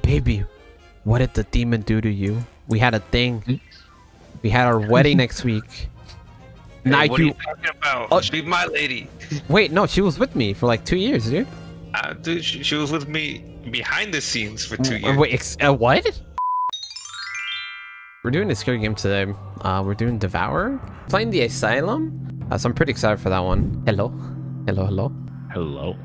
Baby, what did the demon do to you? We had a thing. We had our wedding next week. Now Hey, what are you you talking about? Oh. She's my lady. wait. No, she was with me for like two years, dude. Uh, dude, she, she was with me behind the scenes for two Uh, years. Wait, ex- uh, what? We're doing a scary game today. Uh, we're doing Devour. Playing the Asylum. Uh, so I'm pretty excited for that one. Hello. Hello, hello. Hello.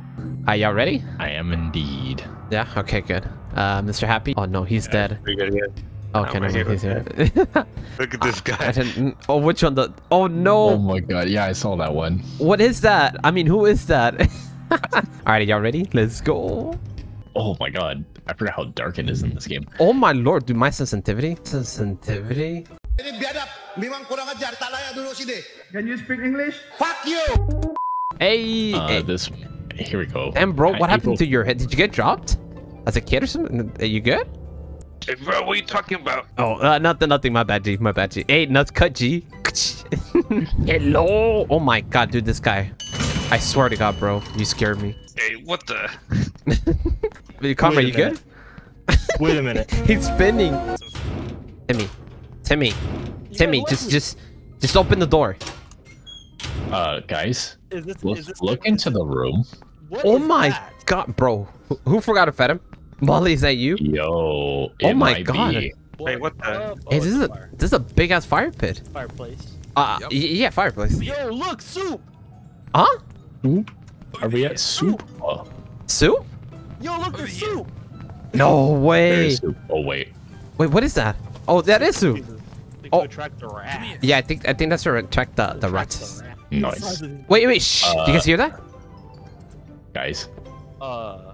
Are y'all ready? I am indeed. Yeah? Okay, good. Uh, Mr. Happy? Oh, no, he's dead. We gotta get- Okay, I'm no, right he's here. here. Look at this I guy. didn't. Oh, which one? The. Oh no. Oh my god, yeah, I saw that one. What is that? I mean, who is that? Alright, y'all ready? Let's go. Oh my god, I forgot how dark it is in this game. Oh my lord, dude, my sensitivity. Sensitivity. Ini biadab, memang kurang ajar, tak layak duduk sini. Can you speak English? Fuck you! Hey, Uh, hey. this, here we go. Damn, bro, what happened April- to your head? Did you get dropped as a kid or something? Are you good? Hey, bro, what are you talking about? Oh, uh, nothing, nothing. My bad, G. My bad, G. Hey, nuts cut, G. Hello. Oh my god, dude, this guy. I swear to God, bro, you scared me. Hey, what the? Conrad, Wait a you good? Wait a minute. He's spinning. Timmy, Timmy, Timmy, what? just, just, just open the door. Uh, guys, Is this, look, is this look into the room. what Oh my that? god, bro. Who, who forgot to fed him? Molly, is that you? Yo, Oh my might God. Be. Wait, what the- up? Hey, this is a this is a big ass fire pit. fireplace. Uh, y- yeah, fireplace. Yo, look, soup. Huh? Are we at soup? Oh, Soup? Yo, look, there's soup. No way. is soup. Oh wait, Wait, what is that? Oh, that is soup. Jesus. They Oh. attract the rat. Yeah, I think I think that's to attract the the rats. the rat. nice, Wait, wait, shh. Do you Uh, guys hear that? guys. Uh,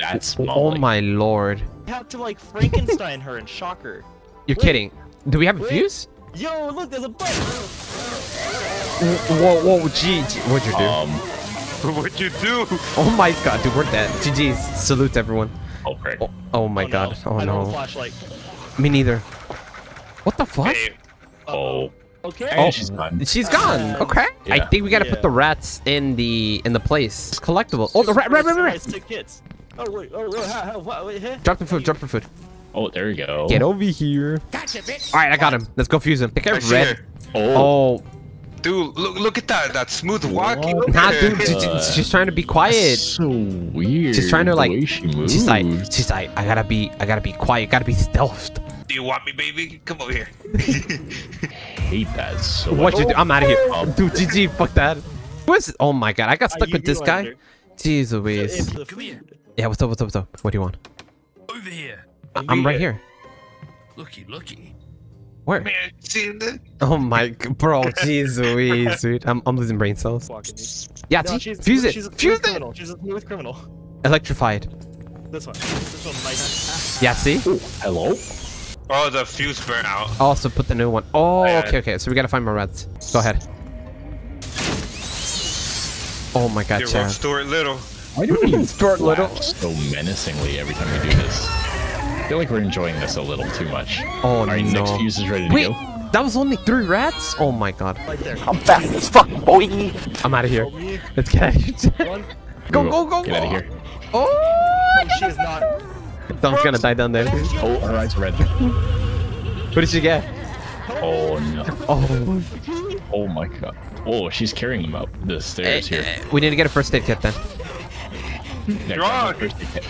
That's Oh my lord. I have to like Frankenstein her and shock her. You're Wait. kidding. Do we have a Wait. fuse? Yo, look, there's a button. Whoa, whoa, gee, gee, what'd you do? Um, What'd you do? oh my god, dude, we're dead. GG's. Salute everyone. oh frick. Oh, oh my Oh, god. No. Oh I have a no. flashlight. Me neither. What the fuck? Hey, Oh, Okay. Oh. she's gone. She's gone. Uh, Okay. I think we gotta put the rats in the in the place. It's collectible. Oh, the rat, rat, rat, rat, rat. Stick hits. Oh wait, oh wait, how, how, what, wait, huh? Drop the food. Drop the food. Oh, there you go. Get over here. All right, I got him. Let's go fuse him. Pick I a see red. Oh, Oh, Dude, look look at that that smooth walking. Nah, dude. her. she- she- She's trying to be quiet. so weird. She's trying to the like. way she moves. She's like. She's like. I gotta be. I gotta be quiet. Gotta be stealthed. Do you want me, baby? Come over here. hate that so What much. you do? I'm out of here. Oh. Dude, GG. Fuck that. What's? Oh my god. I got stuck you with this guy. under? Jeez It's Louise. the food. Yeah. What's up? What's up? What's up? What do you want? Over here. I- I'm right here. Looky, looky. Where? Man, see that? Oh my, bro, jeez Louise, dude. I'm, I'm losing brain cells. Fucking- Yeah, No, see? she's, fuse it, she's a fuse smooth it. criminal. She's a smooth criminal. Electrified. This one. This one might. Yeah, see? Hello? Oh, the fuse burnt out. Also put the new one. Oh, yeah. okay, okay. So we gotta find more reds. Go ahead. Oh my god, You're Chad. Rod Stewart Little. Why do we Stuart Little. so menacingly every time we do this? I feel like we're enjoying this a little too much. Oh All right, no. next fuse is ready to Wait, go. that was only three rats? Oh my god. Right there. I'm fast as fuck, boy. I'm out of here. Let's get out of here. one. Go, go, go, Get out of here. Oh! She is not. Someone's gonna die down there. Oh, her eyes red. What did she get? Oh no. Oh. Oh my god. Oh, she's carrying him up the stairs here. Eh, We need to get a first aid kit then. Yeah, Drunk. first aid kit.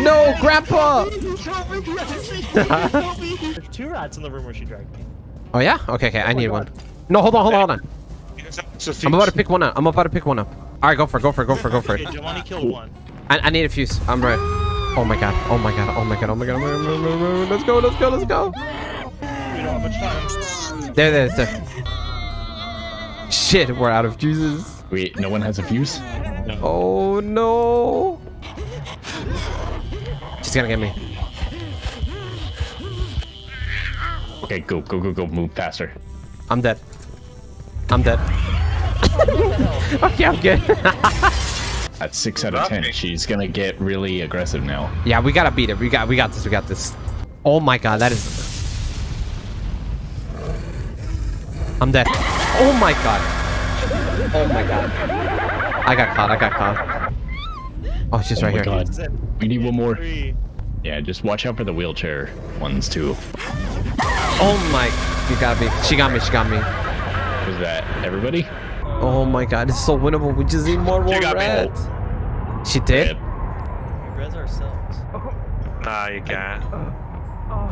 No, Grandpa! There's two rats in the room where she dragged me. Oh yeah? Okay, okay. I need God. one. No, hold on, hold on, hold on. It's a fuse. I'm about to pick one up. I'm about to pick one up. All right, go for it. Go for it. Go for it. Go for Okay, it. Giovanni killed one. I, I need a fuse. I'm ready. Oh my god. Oh my god. Oh my god. Oh my god. Oh my god. Oh my god. Let's go. Let's go. Let's go. We don't have much time. There, there, there. Shit, we're out of fuses. Wait, no one has a fuse? Oh no. She's gonna get me. Okay, go, go, go, go, move faster. I'm dead. I'm dead. okay, I'm good. At six out of ten, she's gonna get really aggressive now. yeah, we gotta beat it. We got, we got this. We got this. Oh my god, that is. I'm dead. Oh my god. Oh my god. I got caught. I got caught. Oh, she's Oh right my here. God. We need one more. Yeah, just watch out for the wheelchair ones too. Oh my, you got me. She got me, she got me. Is that everybody? Oh my god, it's so winnable. We just need more, more got me. rats. She did? Yep. We res ourselves. Nah, you can't.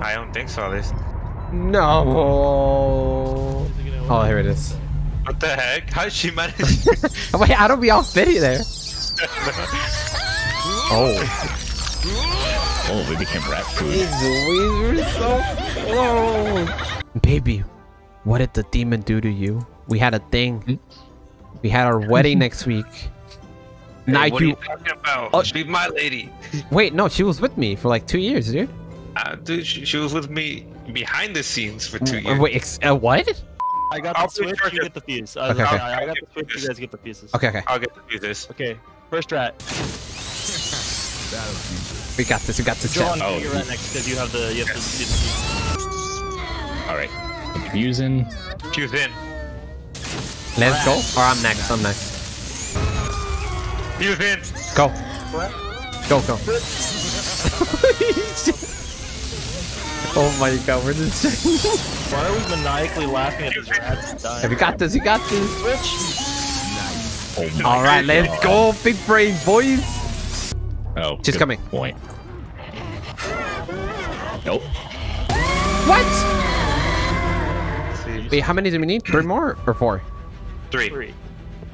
I don't think so, at least. No. Here it is. What the heck? How did she manage? Wait, how do we all fit in there? Oh. Oh, we became rat food. We were so close. Baby, what did the demon do to you? We had a thing. We had our wedding next week. Now what are you... you talking about? Oh. She's my lady. Wait, no, she was with me for like two years, dude. Uh, dude, she, she was with me behind the scenes for two years. Wait, ex- uh, what? I got I'll the switch, you get the fuse. Uh, Okay, okay. I, I got the switch, you guys get the pieces. Okay, okay. I'll get the do this. Okay, first rat. We got this. We got this. John, chat. Oh. you're right next because you have the you have to do the piece. All right. Confusing. She's in. Let's go. Or I'm next. I'm next. He was in. Go. Go, go. oh my god, we're just Why are we maniacally laughing at these rats dying? Hey, we got this. We got this. Switch. Oh All right, let's go, big brain boys. Oh, She's good coming. Point. Nope. What? Wait, how many do we need? Three more or four? Three. Three.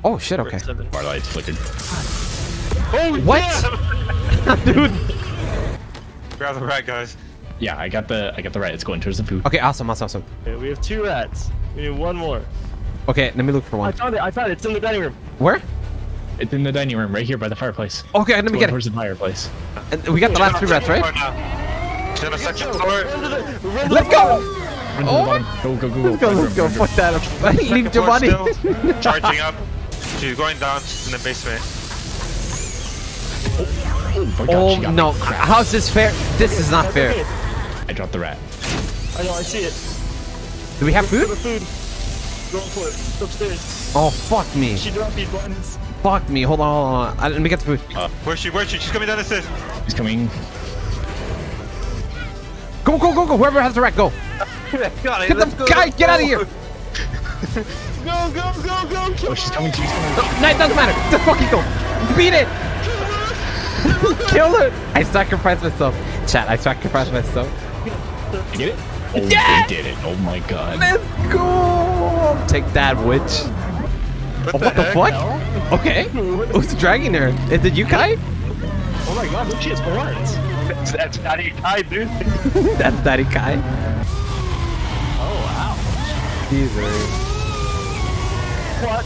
Oh shit. Okay. Seven. Our lights flickered. Oh, What? Dude. Grab the rat, guys. Yeah, I got the I got the rat. It's going towards the food. Okay. Awesome. Awesome. Awesome. Okay, we have two rats. We need one more. Okay. Let me look for one. I one. found it. I found it. It's in the dining room. Where? It's in the dining room, right here by the fireplace. Okay. Let me get it. towards the fireplace. And we got the last three rats, right? She's on the second floor. Run to the, run to Let's the go. Run to the Oh. bottom. Go go go go. Let's go. Let's go. Fuck that. Leave Second floor Giovanni. still. Charging up. She's going down. She's in the basement. Oh, oh my god, Oh she got me. no! How's this fair? This is not fair. Okay. I dropped the rat. I know. I see it. Do we have The food? food. Going for it. It's upstairs. Oh fuck me! She dropped these buttons. Fuck me! Hold on, hold on. Uh, Let me get the food. Where's she? Where's she? She's coming down the stairs. He's coming. Go, go, go, go! Whoever has the rat, go! God, Get the guy! Get out of here! Go, go, go, go, go. Oh, she's coming. She's coming. No, it doesn't matter. Just fucking go. Beat it. Kill it. I sacrificed myself. Chat, I sacrificed myself. You get it? Oh, Yeah! they did it. Oh my god. Let's go. Take that, witch. What Oh, the what the heck? fuck? Okay. Who's dragging her? Is it you, Kai? Oh my god, look, she has horns. That's, that's not even dude. That's Daddy Kai. Oh wow. Jesus. What?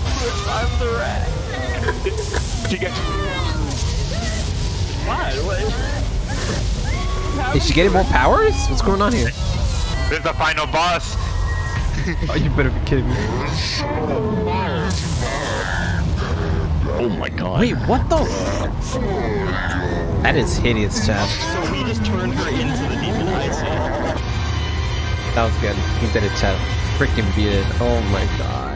I'm the rat. She gets. What? What? Is she getting more powers? What's going on here? This is the final boss. Oh, you better be kidding me. Oh my god. Wait, what the? That is hideous, chat. So we just turned her into the demon. That was good. He did it, chat. Freaking beat it. Oh my god.